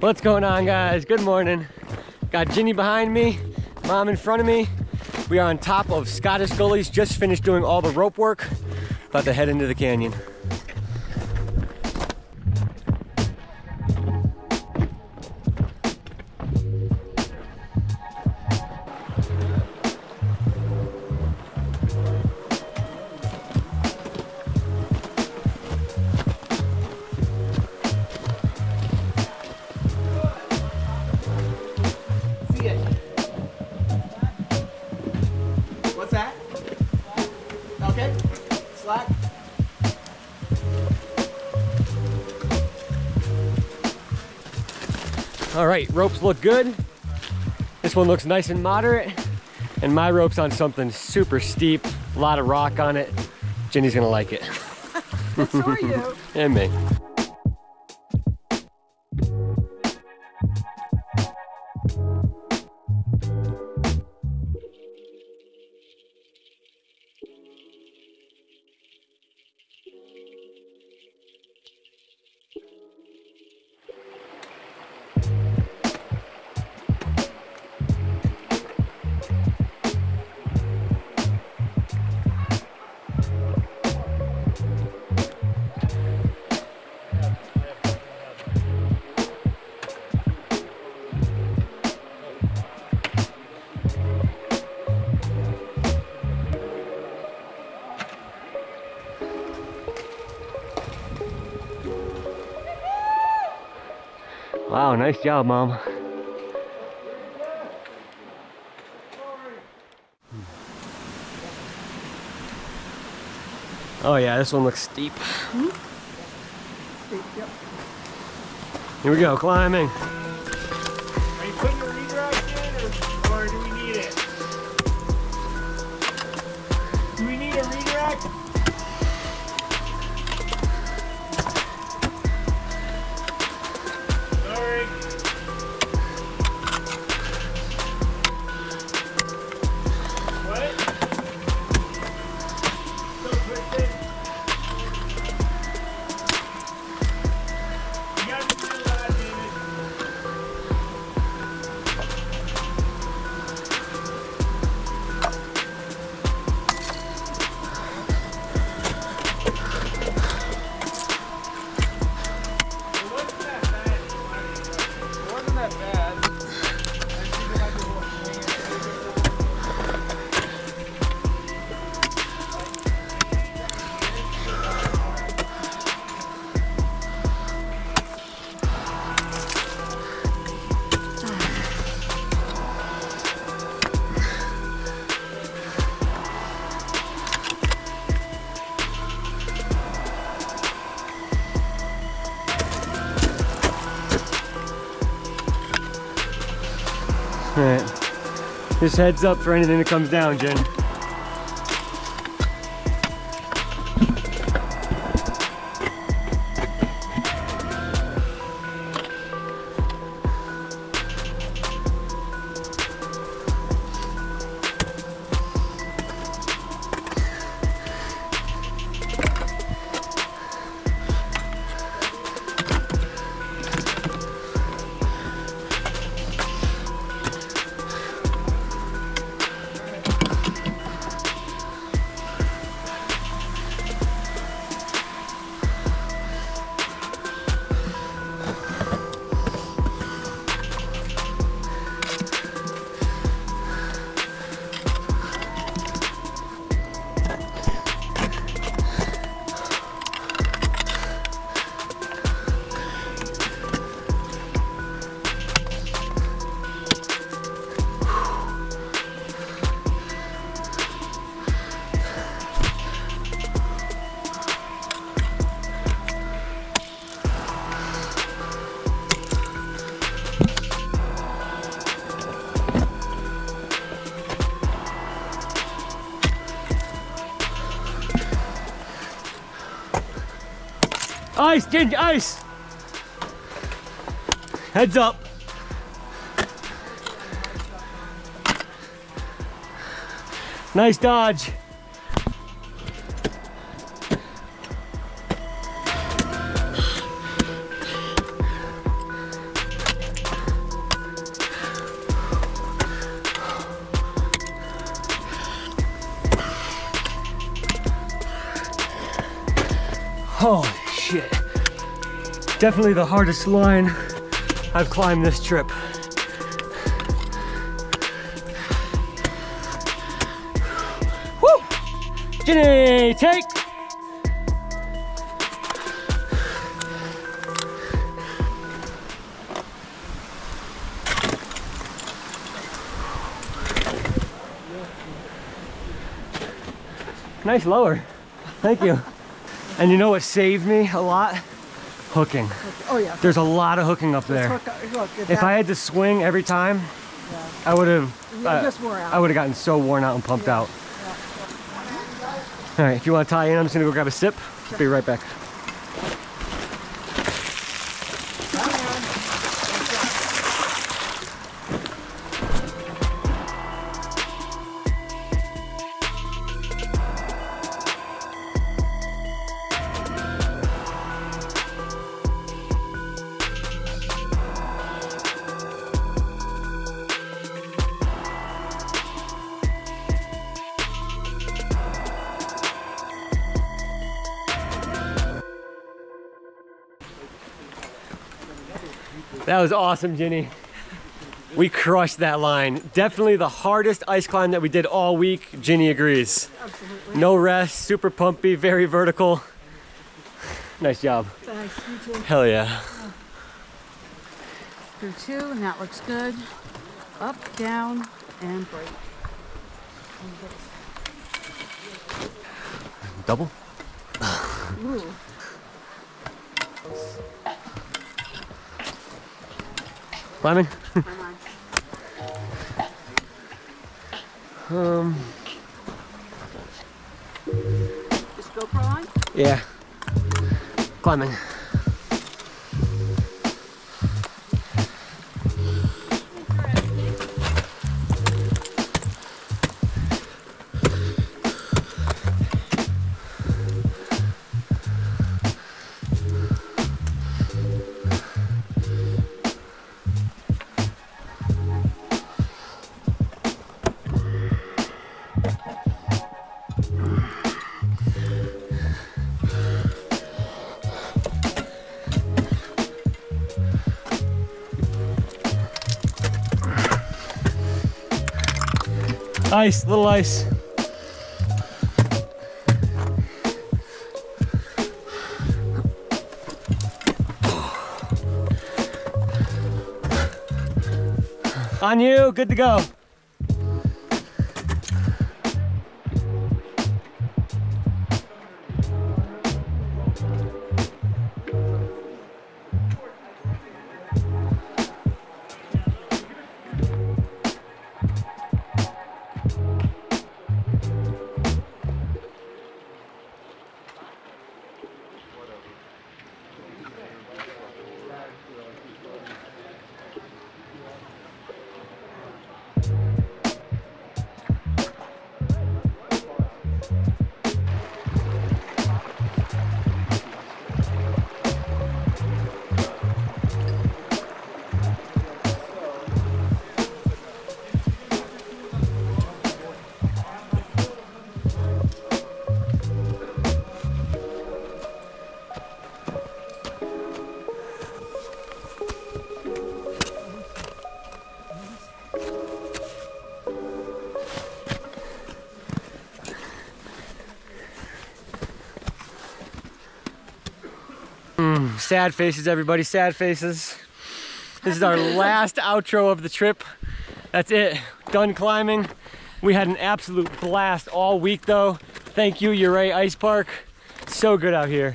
What's going on guys? Good morning. Got Ginny behind me, mom in front of me. We are on top of Scottish Gullies, just finished doing all the rope work. About to head into the canyon. Slack. All right, ropes look good. This one looks nice and moderate. And my rope's on something super steep, a lot of rock on it. Ginny's gonna like it. So are you. and me. Wow, nice job, mom. Oh yeah, this one looks steep. Mm-hmm. Here we go, climbing. Just heads up for anything that comes down, Jen. Ice, Ginger, ice. Heads up. Nice dodge. Oh. Definitely the hardest line I've climbed this trip. Woo! Ginny, take! Nice lower. Thank you. And you know what saved me a lot? Hooking. Oh yeah. There's a lot of hooking up there. Look, if If I had to swing every time, I would have. Yeah, out. I would have gotten so worn out and pumped out. All right, if you want to tie in, I'm just gonna go grab a sip. Be right back. That was awesome, Ginny. We crushed that line. Definitely the hardest ice climb that we did all week. Ginny agrees. Absolutely. No rest, super pumpy, very vertical. Nice job. Thanks. You too. Hell yeah. Through two, and that looks good. Up, down, and break. Double? Ooh. Climbing? Um, GoPro on? yeah. Climbing. Ice, little ice. On you, good to go. Mm, sad faces, everybody. Sad faces. This is our last outro of the trip. That's it. Done climbing. We had an absolute blast all week, though. Thank you, Ouray Ice Park. So good out here.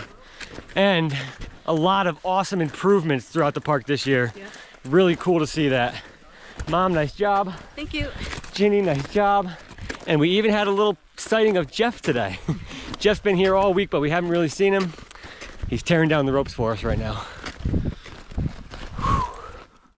And a lot of awesome improvements throughout the park this year. Yeah. Really cool to see that. Mom, nice job. Thank you. Ginny, nice job. And we even had a little sighting of Jeff today. Jeff's been here all week, but we haven't really seen him. He's tearing down the ropes for us right now.